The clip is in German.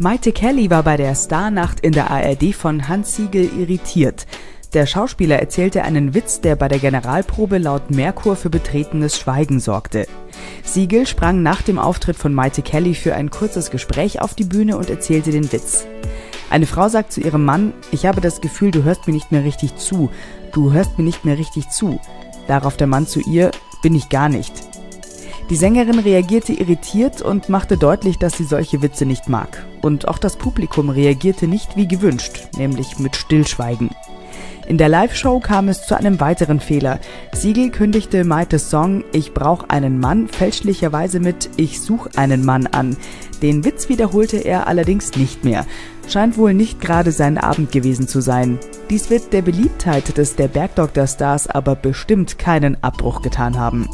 Maite Kelly war bei der Starnacht in der ARD von Hans Siegel irritiert. Der Schauspieler erzählte einen Witz, der bei der Generalprobe laut Merkur für betretenes Schweigen sorgte. Siegel sprang nach dem Auftritt von Maite Kelly für ein kurzes Gespräch auf die Bühne und erzählte den Witz. Eine Frau sagt zu ihrem Mann, ich habe das Gefühl, du hörst mir nicht mehr richtig zu, du hörst mir nicht mehr richtig zu. Darauf der Mann zu ihr, bin ich gar nicht. Die Sängerin reagierte irritiert und machte deutlich, dass sie solche Witze nicht mag. Und auch das Publikum reagierte nicht wie gewünscht, nämlich mit Stillschweigen. In der Live-Show kam es zu einem weiteren Fehler. Siegel kündigte Maites Song Ich brauch einen Mann fälschlicherweise mit Ich such einen Mann an. Den Witz wiederholte er allerdings nicht mehr. Scheint wohl nicht gerade sein Abend gewesen zu sein. Dies wird der Beliebtheit des der Bergdoktor Stars aber bestimmt keinen Abbruch getan haben.